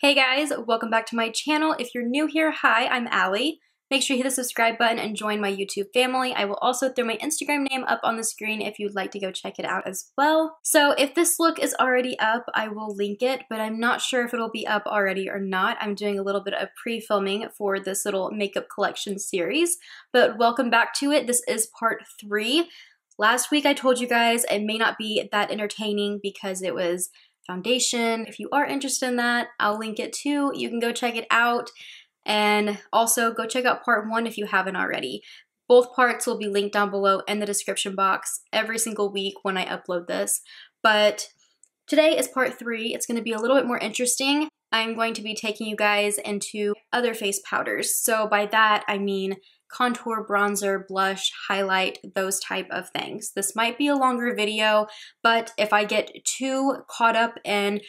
Hey guys, welcome back to my channel. If you're new here, hi, I'm Ally. Make sure you hit the subscribe button and join my YouTube family. I will also throw my Instagram name up on the screen if you'd like to go check it out as well. So if this look is already up, I will link it, but I'm not sure if it'll be up already or not. I'm doing a little bit of pre-filming for this little makeup collection series, but welcome back to it. This is part three. Last week I told you guys it may not be that entertaining because it was foundation. If you are interested in that, I'll link it too. You can go check it out. And also go check out part one if you haven't already. Both parts will be linked down below in the description box every single week when I upload this. But today is part three. It's going to be a little bit more interesting. I'm going to be taking you guys into other face powders. So by that, I mean contour, bronzer, blush, highlight, those type of things. This might be a longer video, but if I get too caught up in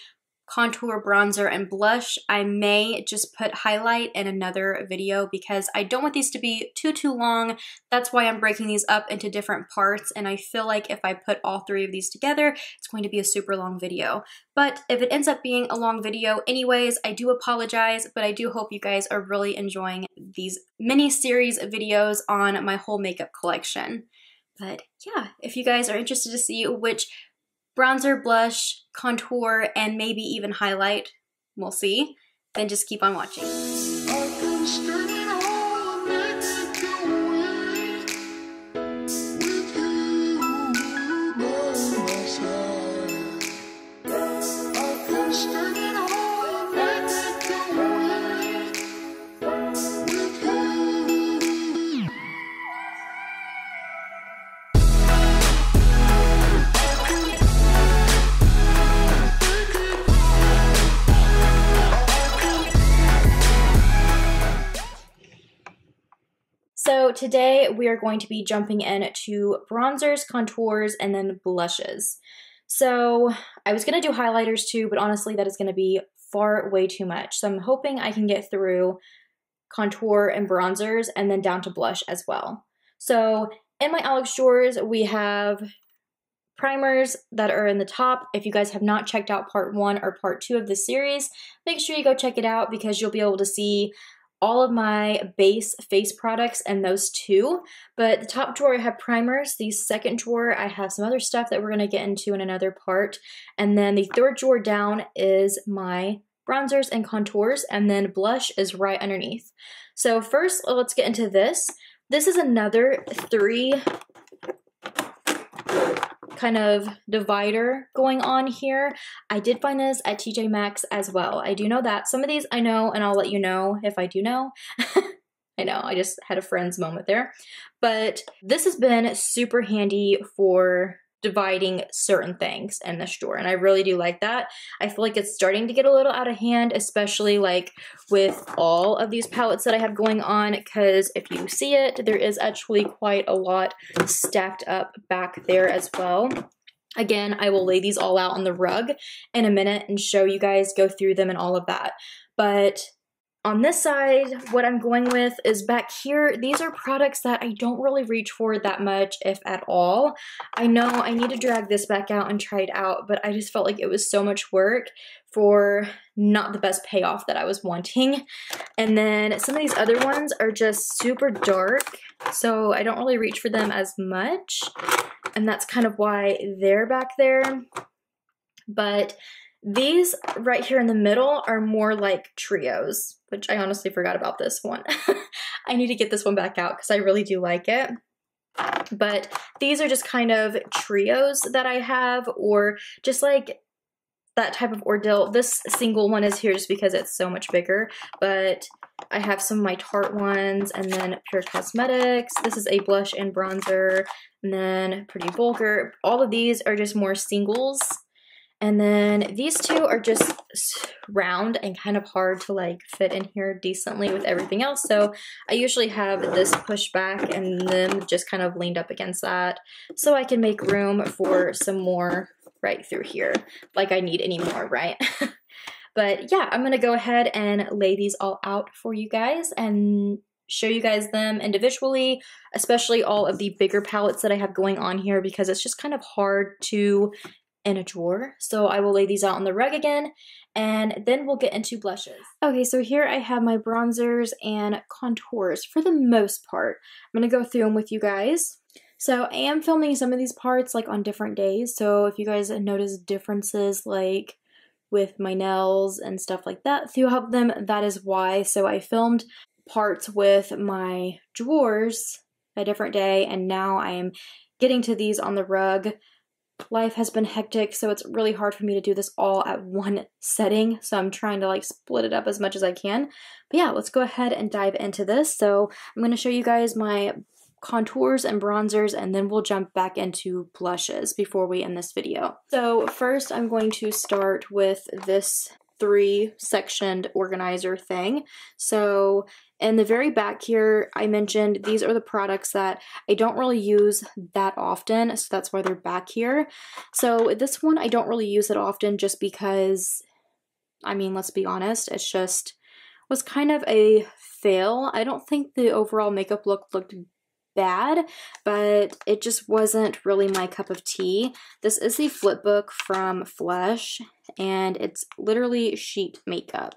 contour, bronzer, and blush. I may just put highlight in another video because I don't want these to be too, too long. That's why I'm breaking these up into different parts and I feel like if I put all three of these together, it's going to be a super long video. But if it ends up being a long video anyways, I do apologize, but I do hope you guys are really enjoying these mini series of videos on my whole makeup collection. But yeah, if you guys are interested to see which bronzer, blush, contour, and maybe even highlight, we'll see, then just keep on watching. So today we are going to be jumping into bronzers, contours, and then blushes. So I was going to do highlighters too, but honestly that is going to be far way too much. So I'm hoping I can get through contour and bronzers and then down to blush as well. So in my Alex drawers, we have primers that are in the top. If you guys have not checked out part one or part two of the series, make sure you go check it out because you'll be able to see all of my base face products and those two. But the top drawer I have primers. The second drawer I have some other stuff that we're going to get into in another part. And then the third drawer down is my bronzers and contours and then blush is right underneath. So first let's get into this. This is another three kind of divider going on here. I did find this at TJ Maxx as well. I do know that. Some of these I know, and I'll let you know if I do know. I know, I just had a friend's moment there. But this has been super handy for dividing certain things in the store and I really do like that. I feel like it's starting to get a little out of hand especially like with all of these palettes that I have going on because if you see it there is actually quite a lot stacked up back there as well. Again, I will lay these all out on the rug in a minute and show you guys, go through them and all of that. But on this side, what I'm going with is back here, these are products that I don't really reach for that much, if at all. I know I need to drag this back out and try it out, but I just felt like it was so much work for not the best payoff that I was wanting. And then some of these other ones are just super dark, so I don't really reach for them as much. And that's kind of why they're back there. But these right here in the middle are more like trios, which I honestly forgot about this one. I need to get this one back out because I really do like it. But these are just kind of trios that I have or just like that type of ordeal. This single one is here just because it's so much bigger, but I have some of my Tarte ones and then PUR Cosmetics. This is a blush and bronzer and then Pretty Vulgar. All of these are just more singles and then these two are just round and kind of hard to like fit in here decently with everything else. So I usually have this pushed back and them just kind of leaned up against that so I can make room for some more right through here like I need any more, right? but yeah, I'm to go ahead and lay these all out for you guys and show you guys them individually, especially all of the bigger palettes that I have going on here because it's just kind of hard to in a drawer. So I will lay these out on the rug again and then we'll get into blushes. Okay, so here I have my bronzers and contours for the most part. I'm going to go through them with you guys. So I am filming some of these parts like on different days. So if you guys notice differences like with my nails and stuff like that throughout them, that is why. So I filmed parts with my drawers a different day and now I am getting to these on the rug life has been hectic, so it's really hard for me to do this all at one setting. So I'm trying to like split it up as much as I can. But yeah, let's go ahead and dive into this. So I'm going to show you guys my contours and bronzers and then we'll jump back into blushes before we end this video. So first I'm going to start with this three sectioned organizer thing. So in the very back here, I mentioned these are the products that I don't really use that often, so that's why they're back here. So this one I don't really use it often just because, I mean, let's be honest, it's just was kind of a fail. I don't think the overall makeup look looked bad, but it just wasn't really my cup of tea. This is the flip book from Flesh, and it's literally sheet makeup.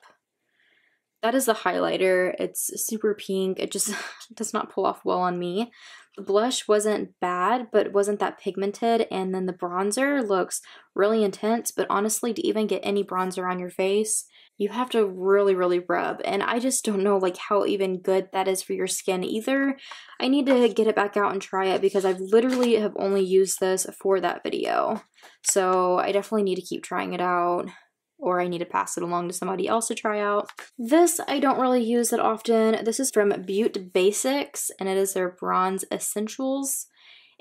That is the highlighter. It's super pink. It just does not pull off well on me. The blush wasn't bad, but wasn't that pigmented. And then the bronzer looks really intense, but honestly, to even get any bronzer on your face, you have to really, really rub. And I just don't know like how even good that is for your skin either. I need to get it back out and try it because I've literally have only used this for that video. So I definitely need to keep trying it out or I need to pass it along to somebody else to try out. This I don't really use that often. This is from Butte Basics and it is their Bronze Essentials.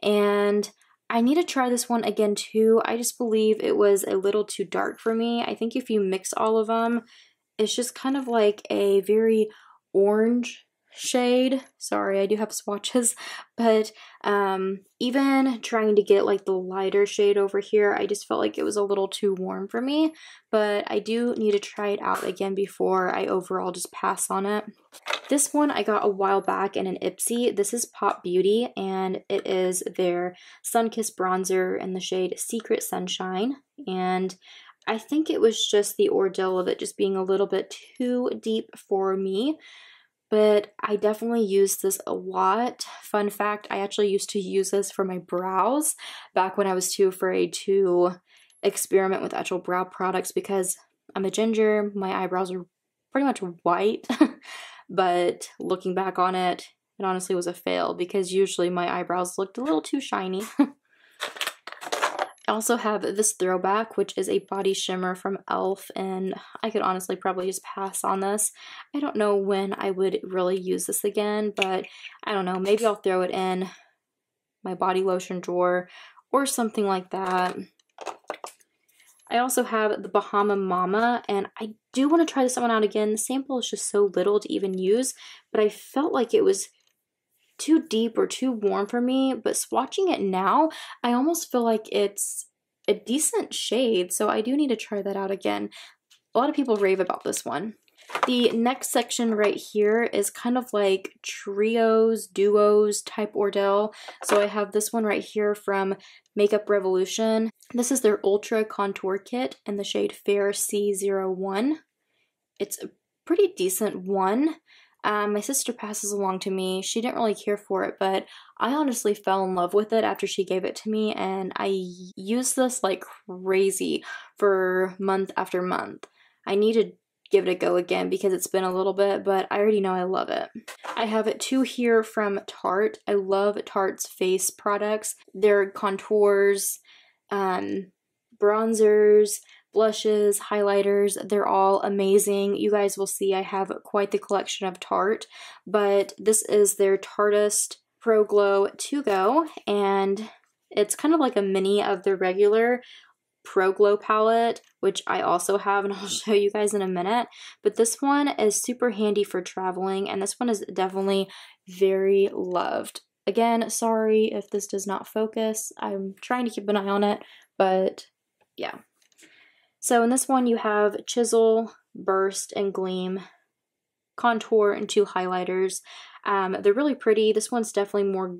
And I need to try this one again too. I just believe it was a little too dark for me. I think if you mix all of them, it's just kind of like a very orange shade. Sorry, I do have swatches, but um, even trying to get like the lighter shade over here, I just felt like it was a little too warm for me, but I do need to try it out again before I overall just pass on it. This one I got a while back in an Ipsy. This is Pop Beauty, and it is their Sunkissed Bronzer in the shade Secret Sunshine, and I think it was just the ordeal of it just being a little bit too deep for me but I definitely use this a lot. Fun fact, I actually used to use this for my brows back when I was too afraid to experiment with actual brow products because I'm a ginger, my eyebrows are pretty much white, but looking back on it, it honestly was a fail because usually my eyebrows looked a little too shiny. Also have this throwback, which is a body shimmer from e.l.f. and I could honestly probably just pass on this. I don't know when I would really use this again, but I don't know, maybe I'll throw it in my body lotion drawer or something like that. I also have the Bahama Mama, and I do want to try this one out again. The sample is just so little to even use, but I felt like it was too deep or too warm for me, but swatching it now, I almost feel like it's a decent shade, so I do need to try that out again. A lot of people rave about this one. The next section right here is kind of like trios, duos type ordeal. So I have this one right here from Makeup Revolution. This is their Ultra Contour Kit in the shade Fair C01. It's a pretty decent one. Um, my sister passes along to me. She didn't really care for it, but I honestly fell in love with it after she gave it to me, and I used this like crazy for month after month. I need to give it a go again because it's been a little bit, but I already know I love it. I have two here from Tarte. I love Tarte's face products. Their contours, um, bronzers, blushes, highlighters, they're all amazing. You guys will see I have quite the collection of Tarte, but this is their Tarteist Pro Glow To Go, and it's kind of like a mini of the regular Pro Glow palette, which I also have and I'll show you guys in a minute. But this one is super handy for traveling and this one is definitely very loved. Again, sorry if this does not focus. I'm trying to keep an eye on it, but yeah, so in this one you have Chisel, Burst, and Gleam, Contour, and two highlighters. Um, they're really pretty. This one's definitely more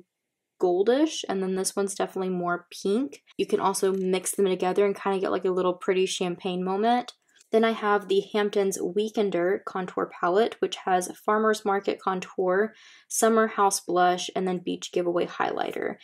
goldish and then this one's definitely more pink. You can also mix them together and kind of get like a little pretty champagne moment. Then I have the Hamptons Weekender Contour Palette, which has Farmer's Market Contour, Summer House Blush, and then Beach Getaway Highlighter.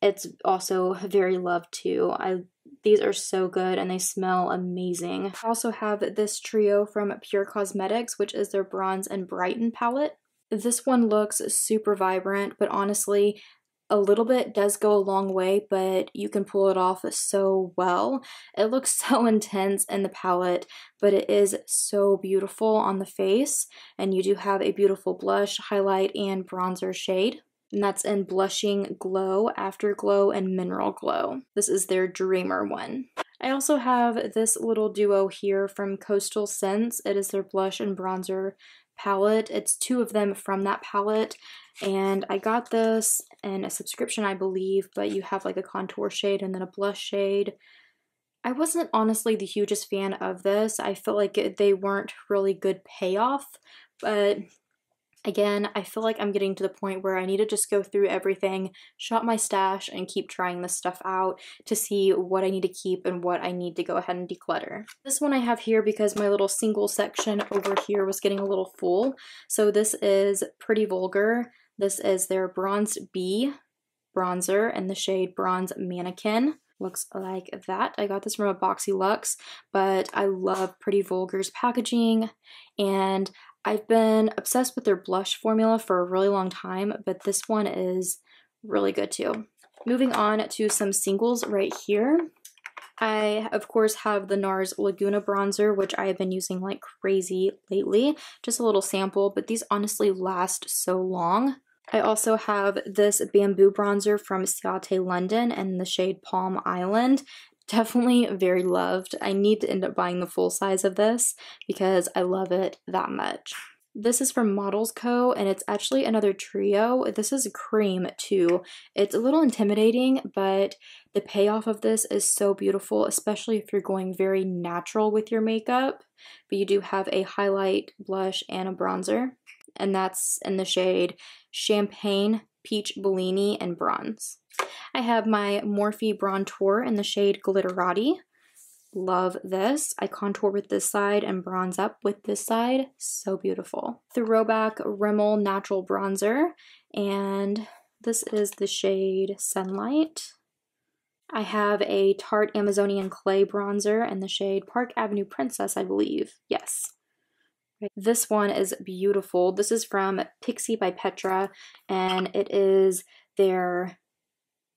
It's also very loved too. I these are so good and they smell amazing. I also have this trio from PUR Cosmetics, which is their Bronze and Brighten palette. This one looks super vibrant, but honestly, a little bit does go a long way, but you can pull it off so well. It looks so intense in the palette, but it is so beautiful on the face. And you do have a beautiful blush, highlight, and bronzer shade. And that's in Blushing Glow, Afterglow, and Mineral Glow. This is their Dreamer one. I also have this little duo here from Coastal Scents. It is their blush and bronzer palette. It's two of them from that palette. And I got this in a subscription, I believe, but you have like a contour shade and then a blush shade. I wasn't honestly the hugest fan of this. I felt like they weren't really good payoff, but Again, I feel like I'm getting to the point where I need to just go through everything, shop my stash, and keep trying this stuff out to see what I need to keep and what I need to go ahead and declutter. This one I have here because my little single section over here was getting a little full. So this is Pretty Vulgar. This is their Bronze B bronzer in the shade Bronze Mannikin looks like that. I got this from a Boxy Luxe, but I love Pretty Vulgar's packaging and I've been obsessed with their blush formula for a really long time, but this one is really good too. Moving on to some singles right here. I, of course, have the NARS Laguna bronzer, which I have been using like crazy lately. Just a little sample, but these honestly last so long. I also have this bamboo bronzer from Ciate London in the shade Palm Island definitely very loved. I need to end up buying the full size of this because I love it that much. This is from Models Co. and it's actually another trio. This is cream too. It's a little intimidating, but the payoff of this is so beautiful, especially if you're going very natural with your makeup. But you do have a highlight, blush, and a bronzer. And that's in the shade Champagne, Peach Bellini, and Bronze. I have my Morphe Bronzer in the shade Glitterati. Love this. I contour with this side and bronze up with this side. So beautiful. Throwback Rimmel Natural Bronzer. And this is the shade Sunlight. I have a Tarte Amazonian Clay Bronzer in the shade Park Avenue Princess, I believe. Yes. This one is beautiful. This is from Pixi by Petra, and it is their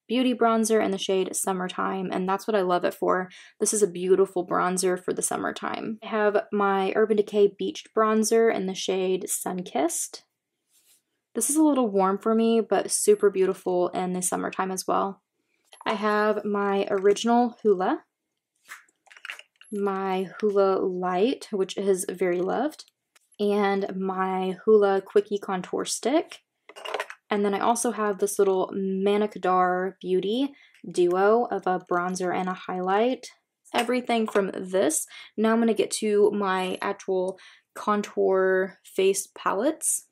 beauty bronzer in the shade Summertime, and that's what I love it for. This is a beautiful bronzer for the summertime. I have my Urban Decay Beached Bronzer in the shade Sunkissed. This is a little warm for me, but super beautiful in the summertime as well. I have my original Hoola, my Hoola Light, which is very loved, and my Hoola Quickie Contour Stick. And then I also have this little Manna Kadar Beauty duo of a bronzer and a highlight. Everything from this. Now I'm going to get to my actual contour face palettes.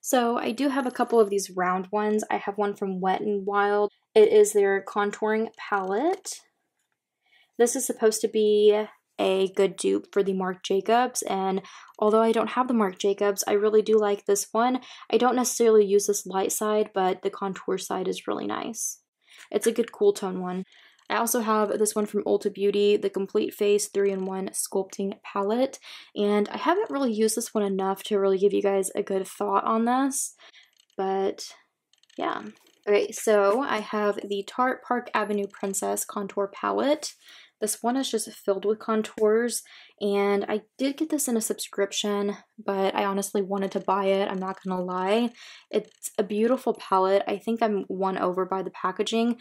So I do have a couple of these round ones. I have one from Wet n Wild. It is their contouring palette. This is supposed to be a good dupe for the Marc Jacobs and although I don't have the Marc Jacobs, I really do like this one. I don't necessarily use this light side, but the contour side is really nice. It's a good cool tone one. I also have this one from Ulta Beauty, the Complete Face 3-in-1 Sculpting Palette, and I haven't really used this one enough to really give you guys a good thought on this, but yeah. Okay, so I have the Tarte Park Avenue Princess Contour Palette. This one is just filled with contours and I did get this in a subscription, but I honestly wanted to buy it. I'm not gonna lie. It's a beautiful palette. I think I'm won over by the packaging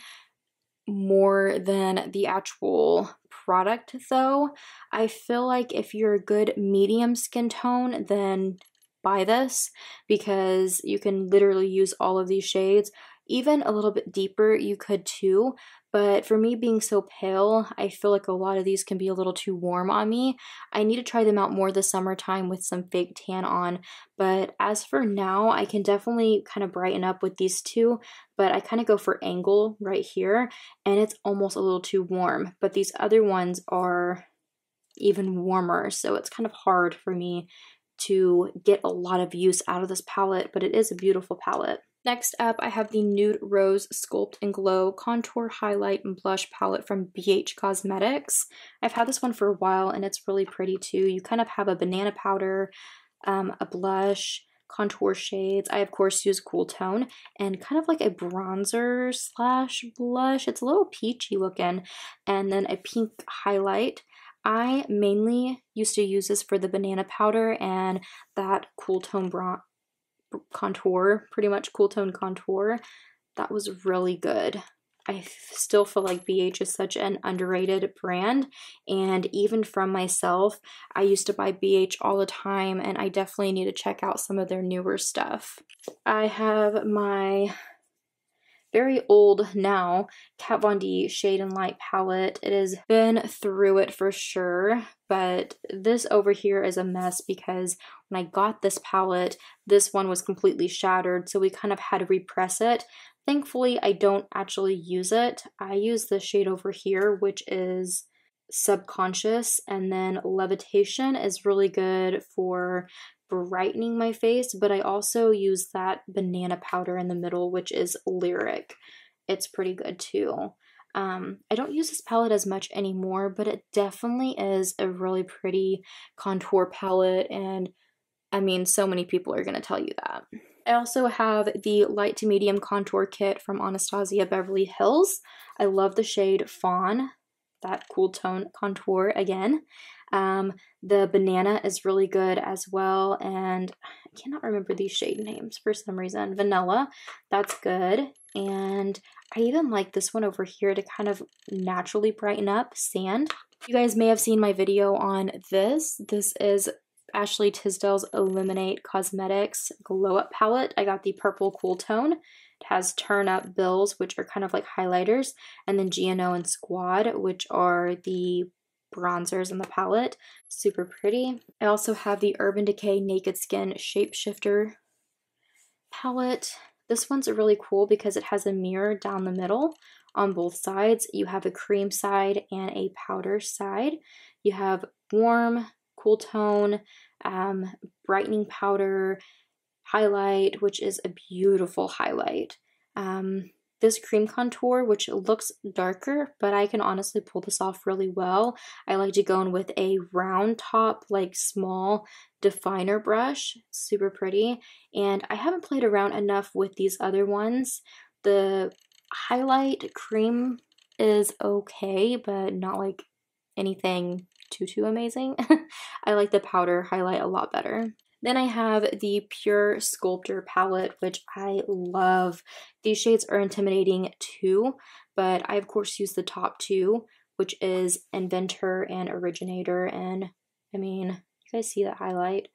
more than the actual product though. I feel like if you're a good medium skin tone, then buy this because you can literally use all of these shades. Even a little bit deeper, you could too, but for me being so pale, I feel like a lot of these can be a little too warm on me. I need to try them out more this summertime with some fake tan on, but as for now, I can definitely kind of brighten up with these two, but I kind of go for angle right here, and it's almost a little too warm, but these other ones are even warmer, so it's kind of hard for me to get a lot of use out of this palette, but it is a beautiful palette. Next up, I have the Nude Rose Sculpt and Glow Contour Highlight and Blush Palette from BH Cosmetics. I've had this one for a while and it's really pretty too. You kind of have a banana powder, um, a blush, contour shades. I, of course, use Cool Tone and kind of like a bronzer slash blush. It's a little peachy looking. And then a pink highlight. I mainly used to use this for the banana powder and that Cool Tone bron contour, pretty much Cool Tone contour. That was really good. I still feel like BH is such an underrated brand. And even from myself, I used to buy BH all the time, and I definitely need to check out some of their newer stuff. I have my very old now Kat Von D Shade and Light palette. It has been through it for sure, but this over here is a mess because when I got this palette, this one was completely shattered, so we kind of had to repress it. Thankfully, I don't actually use it. I use the shade over here, which is subconscious and then levitation is really good for brightening my face, but I also use that banana powder in the middle, which is Lyric. It's pretty good too. Um, I don't use this palette as much anymore, but it definitely is a really pretty contour palette, and I mean, so many people are going to tell you that. I also have the light to medium contour kit from Anastasia Beverly Hills. I love the shade Fawn, that cool tone contour again. Um, the banana is really good as well, and I cannot remember these shade names for some reason. Vanilla, that's good. And I even like this one over here to kind of naturally brighten up sand. You guys may have seen my video on this. This is Ashley Tisdale's Illuminate Cosmetics Glow Up Palette. I got the purple cool tone. It has Turn Up Bills, which are kind of like highlighters, and then GNO and Squad, which are the bronzers in the palette. Super pretty. I also have the Urban Decay Naked Skin Shapeshifter palette. This one's really cool because it has a mirror down the middle on both sides. You have a cream side and a powder side. You have warm, cool tone, um, brightening powder, highlight, which is a beautiful highlight. Um, this cream contour, which looks darker, but I can honestly pull this off really well. I like to go in with a round top, like small definer brush, super pretty. And I haven't played around enough with these other ones. The highlight cream is okay, but not like anything too, too amazing. I like the powder highlight a lot better. Then I have the Pure Sculptor palette, which I love. These shades are intimidating too, but I of course use the top two, which is Inventor and Originator. And I mean, you guys see that highlight?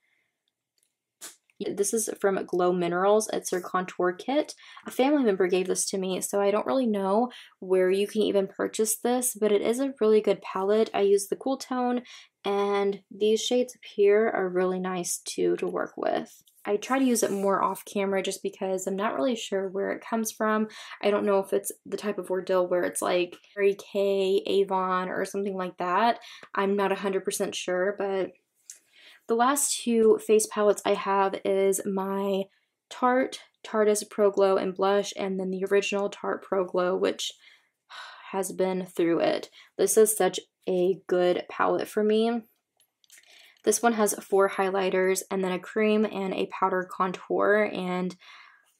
This is from Glow Minerals. It's their contour kit. A family member gave this to me, so I don't really know where you can even purchase this, but it is a really good palette. I use the cool tone, and these shades up here are really nice too to work with. I try to use it more off camera just because I'm not really sure where it comes from. I don't know if it's the type of ordeal where it's like Mary Kay, Avon, or something like that. I'm not 100% sure, but the last two face palettes I have is my Tarte Tarteist Pro Glow and Blush, and then the original Tarte Pro Glow, which has been through it. This is such a good palette for me. This one has four highlighters and then a cream and a powder contour, and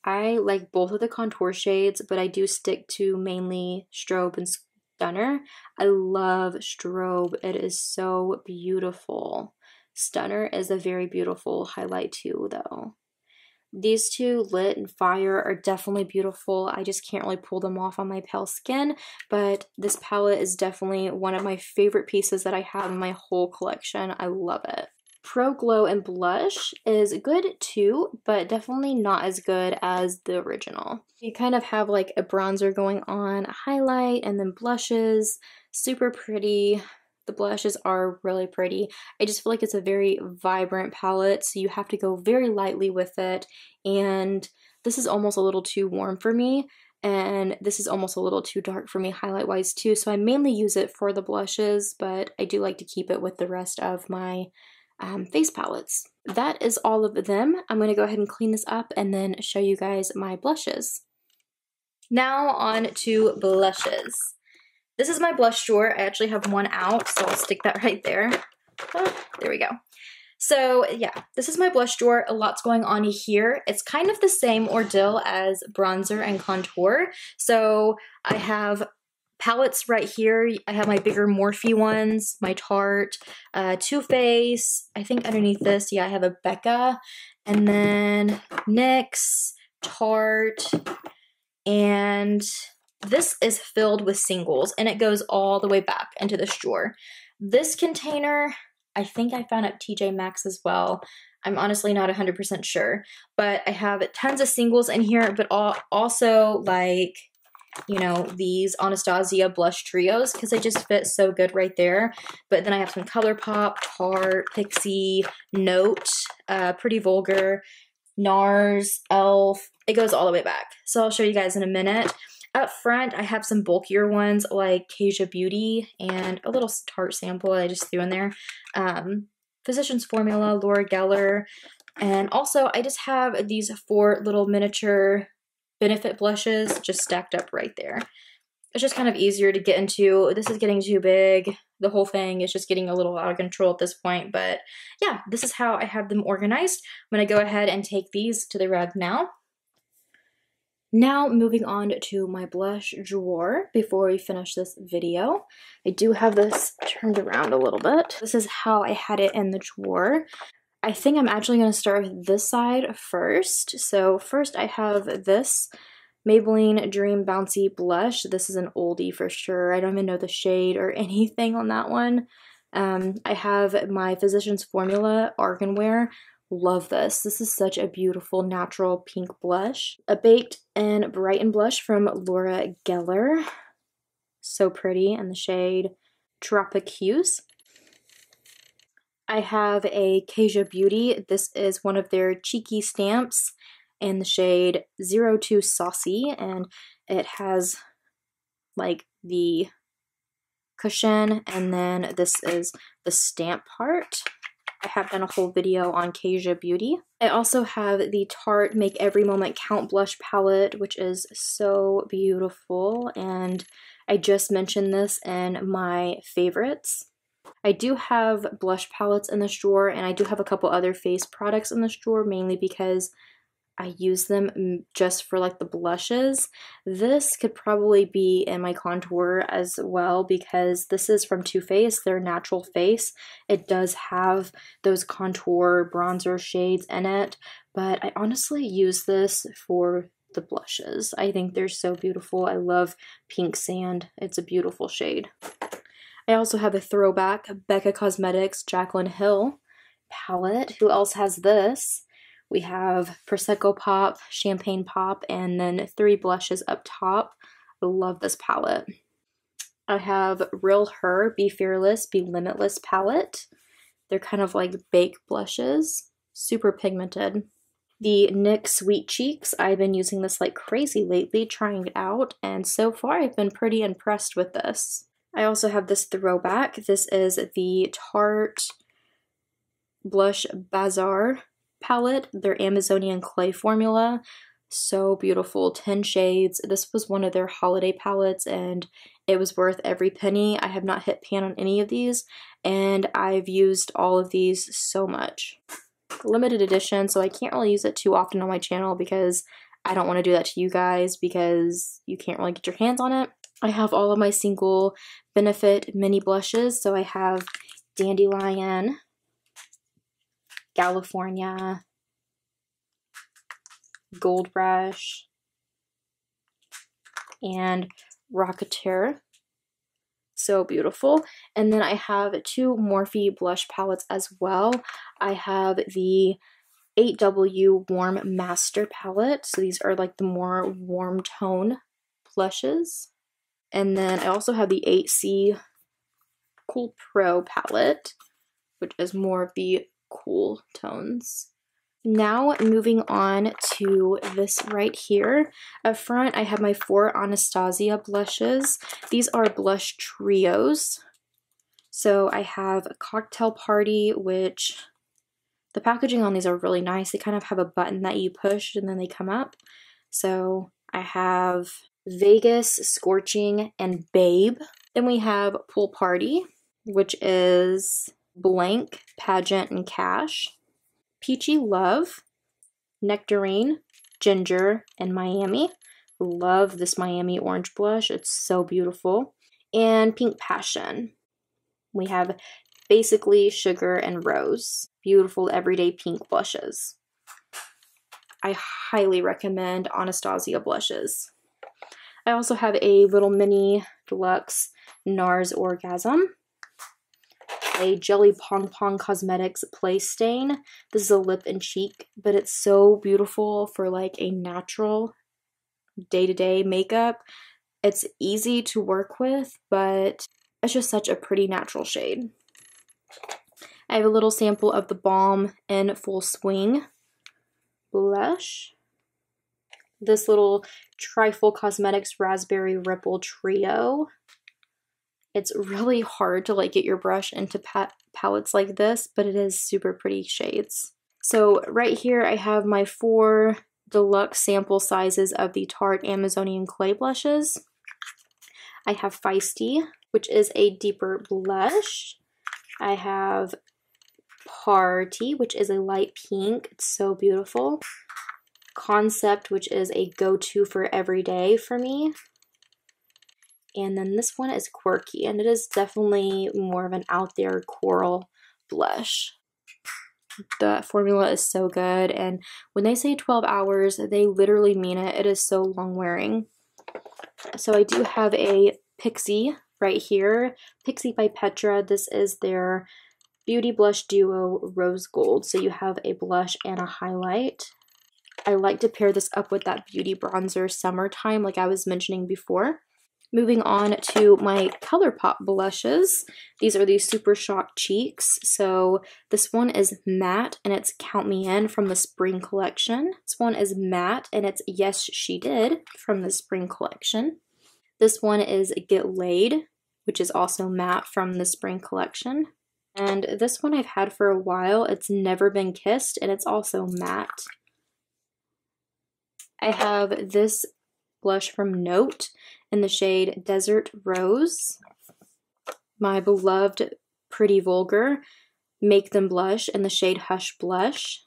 I like both of the contour shades, but I do stick to mainly Strobe and Stunner. I love Strobe. It is so beautiful. Stunner is a very beautiful highlight too, though. These two, Lit and Fire, are definitely beautiful. I just can't really pull them off on my pale skin, but this palette is definitely one of my favorite pieces that I have in my whole collection. I love it. Pro Glow and Blush is good too, but definitely not as good as the original. You kind of have like a bronzer going on, a highlight, and then blushes. Super pretty. The blushes are really pretty. I just feel like it's a very vibrant palette, so you have to go very lightly with it. And this is almost a little too warm for me, and this is almost a little too dark for me highlight-wise too, so I mainly use it for the blushes, but I do like to keep it with the rest of my um, face palettes. That is all of them. I'm going to go ahead and clean this up and then show you guys my blushes. Now on to blushes. This is my blush drawer. I actually have one out, so I'll stick that right there. Oh, there we go. So yeah, this is my blush drawer. A lot's going on here. It's kind of the same ordeal as bronzer and contour. So I have palettes right here. I have my bigger Morphe ones, my Tarte, uh, Too Faced. I think underneath this, yeah, I have a Becca. And then NYX, Tarte, and this is filled with singles and it goes all the way back into this drawer. This container, I think I found at TJ Maxx as well. I'm honestly not 100% sure, but I have tons of singles in here, but also like, you know, these Anastasia blush trios because they just fit so good right there. But then I have some ColourPop, Tarte, Pixi, Note, uh, Pretty Vulgar, NARS, e.l.f. It goes all the way back. So I'll show you guys in a minute. Up front, I have some bulkier ones like Kaja Beauty and a little Tarte sample I just threw in there. Um, Physicians Formula, Laura Geller, and also I just have these four little miniature Benefit blushes just stacked up right there. It's just kind of easier to get into. This is getting too big. The whole thing is just getting a little out of control at this point. But yeah, this is how I have them organized. I'm going to go ahead and take these to the rug now. Now moving on to my blush drawer before we finish this video. I do have this turned around a little bit. This is how I had it in the drawer. I think I'm actually going to start with this side first. So first I have this Maybelline Dream Bouncy Blush. This is an oldie for sure. I don't even know the shade or anything on that one. Um, I have my Physicians Formula Argan Wear. Love this. This is such a beautiful natural pink blush. A Baked and Brighten blush from Laura Geller. So pretty in the shade Tropic Hues. I have a Kaja Beauty. This is one of their cheeky stamps in the shade 02 Saucy and it has like the cushion and then this is the stamp part. I have done a whole video on Kaja Beauty. I also have the Tarte Make Every Moment Count blush palette, which is so beautiful, and I just mentioned this in my favorites. I do have blush palettes in this drawer, and I do have a couple other face products in this drawer, mainly because I use them mm, just for like the blushes. This could probably be in my contour as well because this is from Too Faced, their natural face. It does have those contour bronzer shades in it, but I honestly use this for the blushes. I think they're so beautiful. I love pink sand. It's a beautiful shade. I also have a throwback Becca Cosmetics Jaclyn Hill palette. Who else has this? We have Prosecco Pop, Champagne Pop, and then three blushes up top. I love this palette. I have Real Her, Be Fearless, Be Limitless palette. They're kind of like baked blushes, super pigmented. The NYX Sweet Cheeks, I've been using this like crazy lately, trying it out, and so far I've been pretty impressed with this. I also have this throwback. This is the Tarte Blush Bazaar palette, their Amazonian clay formula. So beautiful, 10 shades. This was one of their holiday palettes and it was worth every penny. I have not hit pan on any of these and I've used all of these so much. Limited edition, so I can't really use it too often on my channel because I don't want to do that to you guys because you can't really get your hands on it. I have all of my single Benefit mini blushes. So I have Dandelion, GALifornia, Gold Rush, and Rockateur. so beautiful. And then I have two Morphe blush palettes as well. I have the 8W Warm Master palette. So these are like the more warm tone blushes. And then I also have the 8C Cool Pro palette, which is more of the cool tones. Now moving on to this right here. Up front, I have my four Anastasia blushes. These are blush trios. So I have a Cocktail Party, which the packaging on these are really nice. They kind of have a button that you push and then they come up. So I have Vegas, Scorching, and Babe. Then we have Pool Party, which is Blank, Pageant, and Cash. Peachy Love, Nectarine, Ginger, and Miami. Love this Miami orange blush. It's so beautiful. And Pink Passion. We have basically Sugar and Rose. Beautiful everyday pink blushes. I highly recommend Anastasia blushes. I also have a little mini deluxe NARS Orgasm a Jelly Pong Pong Cosmetics Play Stain. This is a lip and cheek, but it's so beautiful for like a natural day-to-day -day makeup. It's easy to work with, but it's just such a pretty natural shade. I have a little sample of the Balm in Full Swing blush. This little Trifle Cosmetics Raspberry Ripple Trio it's really hard to like get your brush into pa palettes like this, but it is super pretty shades. So right here I have my four deluxe sample sizes of the Tarte Amazonian Clay blushes. I have Feisty, which is a deeper blush. I have Party, which is a light pink. It's so beautiful. Concept, which is a go-to for every day for me. And then this one is Quirky, and it is definitely more of an out there coral blush. The formula is so good, and when they say 12 hours, they literally mean it. It is so long wearing. So I do have a Pixi right here. Pixi by Petra. This is their Beauty Blush Duo Rose Gold. So you have a blush and a highlight. I like to pair this up with that Beauty Bronzer Summertime like I was mentioning before. Moving on to my ColourPop blushes. These are the Super Shock Cheeks. So this one is matte and it's Count Me In from the Spring Collection. This one is matte and it's Yes She Did from the Spring Collection. This one is Get Laid, which is also matte from the Spring Collection. And this one I've had for a while. It's Never Been Kissed and it's also matte. I have this blush from Note in the shade Desert Rose. My beloved Pretty Vulgar Make Them Blush in the shade Hush Blush.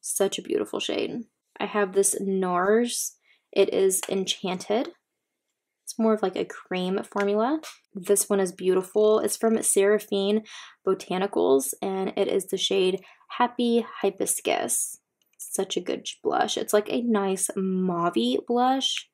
Such a beautiful shade. I have this NARS. It is Enchanted. It's more of like a cream formula. This one is beautiful. It's from Seraphine Botanicals and it is the shade Happy Hibiscus. Such a good blush. It's like a nice mauve blush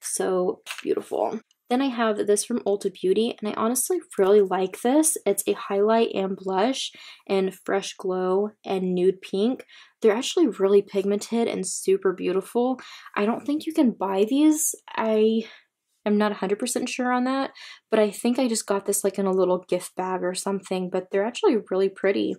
so beautiful. Then I have this from Ulta Beauty, and I honestly really like this. It's a highlight and blush in Fresh Glow and Nude Pink. They're actually really pigmented and super beautiful. I don't think you can buy these. I am not 100% sure on that, but I think I just got this like in a little gift bag or something, but they're actually really pretty.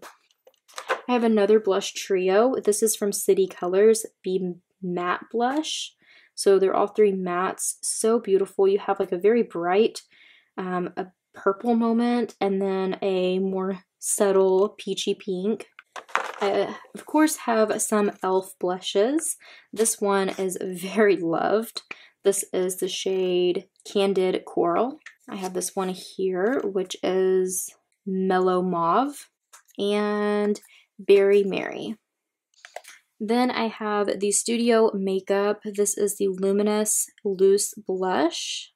I have another blush trio. This is from City Colors, Be Matte Blush. So they're all three mattes, so beautiful. You have like a very bright, um, a purple moment, and then a more subtle peachy pink. I, of course, have some e.l.f. blushes. This one is very loved. This is the shade Candid Coral. I have this one here, which is Mellow Mauve and Berry Mary. Then I have the Studio Makeup. This is the Luminous Loose Blush.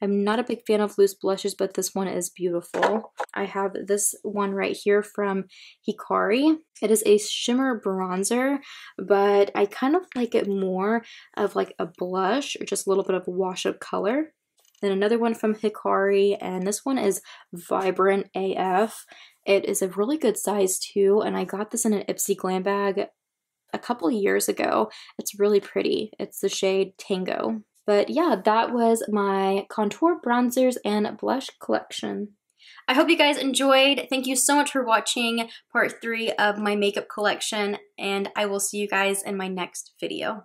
I'm not a big fan of loose blushes, but this one is beautiful. I have this one right here from Hikari. It is a shimmer bronzer, but I kind of like it more of like a blush or just a little bit of wash of color. Then another one from Hikari, and this one is Vibrant AF. It is a really good size too, and I got this in an Ipsy glam bag a couple years ago. It's really pretty. It's the shade Tango. But yeah, that was my contour bronzers and blush collection. I hope you guys enjoyed. Thank you so much for watching part three of my makeup collection, and I will see you guys in my next video.